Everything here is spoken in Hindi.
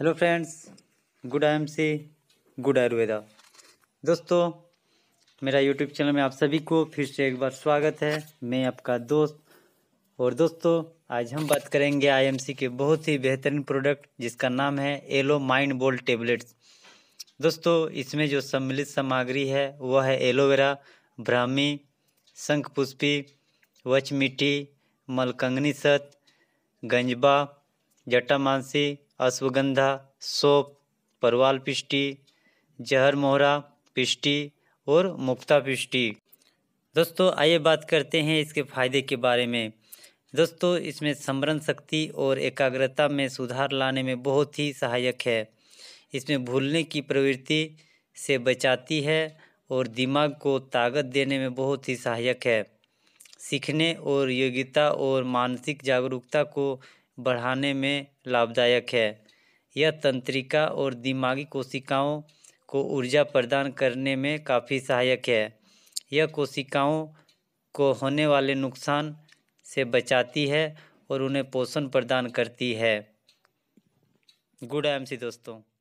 Hello friends good I am C good Ayurveda दोस्तों, मेरा यूट्यूब चैनल में आप सभी को फिर से एक बार स्वागत है। मैं आपका दोस्त और दोस्तों, आज हम बात करेंगे आईएमसी के बहुत ही बेहतरीन प्रोडक्ट जिसका नाम है एलो माइंड बोल्ड टेबलेट्स दोस्तों, इसमें जो सम्मिलित सामग्री है, वह है एलोवेरा ब्राह्मी शंख पुष्पी वचमिट्टी मलकंगनी सत गंजबा जटामांसी अश्वगंधा सोप परवाल पिष्टी, जहर मोहरा पिष्टी और मुक्ता पिष्टी। दोस्तों, आइए बात करते हैं इसके फ़ायदे के बारे में। दोस्तों, इसमें स्मरण शक्ति और एकाग्रता में सुधार लाने में बहुत ही सहायक है। इसमें भूलने की प्रवृत्ति से बचाती है और दिमाग को ताकत देने में बहुत ही सहायक है। सीखने और योग्यता और मानसिक जागरूकता को बढ़ाने में लाभदायक है। यह तंत्रिका और दिमागी कोशिकाओं को ऊर्जा प्रदान करने में काफ़ी सहायक है। यह कोशिकाओं को होने वाले नुकसान से बचाती है और उन्हें पोषण प्रदान करती है। गुड एम सी दोस्तों।